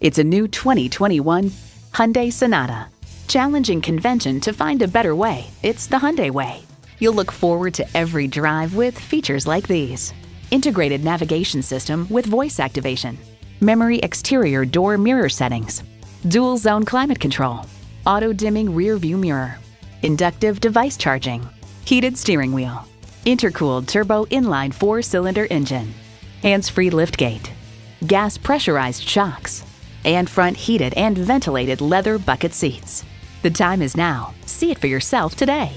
It's a new 2021 Hyundai Sonata. Challenging convention to find a better way, it's the Hyundai way. You'll look forward to every drive with features like these. Integrated navigation system with voice activation, memory exterior door mirror settings, dual zone climate control, auto dimming rear view mirror, inductive device charging, heated steering wheel, intercooled turbo inline four cylinder engine, hands free liftgate, gas pressurized shocks, and front heated and ventilated leather bucket seats. The time is now. See it for yourself today.